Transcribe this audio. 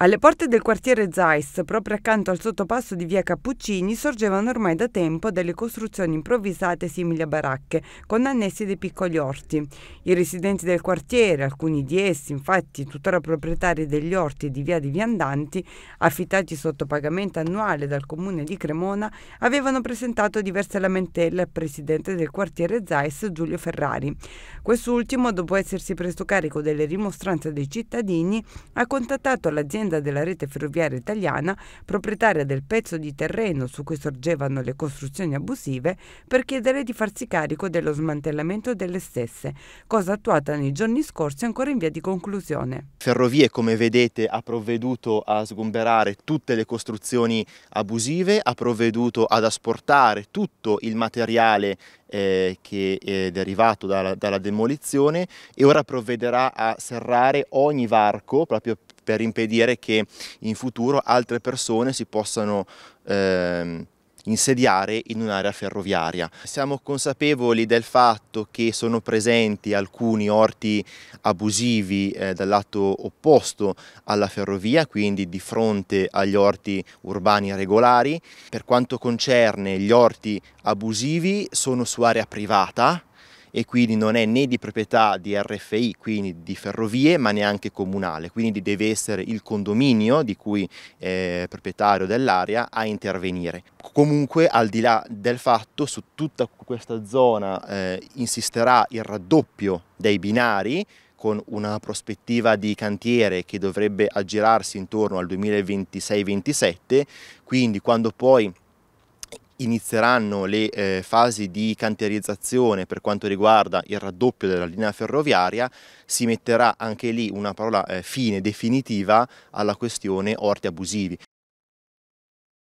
Alle porte del quartiere Zeiss, proprio accanto al sottopasso di via Cappuccini, sorgevano ormai da tempo delle costruzioni improvvisate simili a baracche, con annessi dei piccoli orti. I residenti del quartiere, alcuni di essi infatti tuttora proprietari degli orti di via di Viandanti, affittati sotto pagamento annuale dal comune di Cremona, avevano presentato diverse lamentele al presidente del quartiere Zeiss, Giulio Ferrari. Quest'ultimo, dopo essersi preso carico delle rimostranze dei cittadini, ha contattato l'azienda azienda della rete ferroviaria italiana, proprietaria del pezzo di terreno su cui sorgevano le costruzioni abusive, per chiedere di farsi carico dello smantellamento delle stesse, cosa attuata nei giorni scorsi ancora in via di conclusione. Ferrovie, come vedete, ha provveduto a sgomberare tutte le costruzioni abusive, ha provveduto ad asportare tutto il materiale eh, che è derivato dalla, dalla demolizione e ora provvederà a serrare ogni varco proprio per impedire che in futuro altre persone si possano eh, insediare in un'area ferroviaria. Siamo consapevoli del fatto che sono presenti alcuni orti abusivi eh, dal lato opposto alla ferrovia, quindi di fronte agli orti urbani regolari. Per quanto concerne gli orti abusivi sono su area privata, e quindi non è né di proprietà di RFI, quindi di ferrovie, ma neanche comunale, quindi deve essere il condominio di cui è proprietario dell'area a intervenire. Comunque al di là del fatto su tutta questa zona eh, insisterà il raddoppio dei binari con una prospettiva di cantiere che dovrebbe aggirarsi intorno al 2026-27, quindi quando poi inizieranno le eh, fasi di cantierizzazione per quanto riguarda il raddoppio della linea ferroviaria, si metterà anche lì una parola eh, fine definitiva alla questione orti abusivi.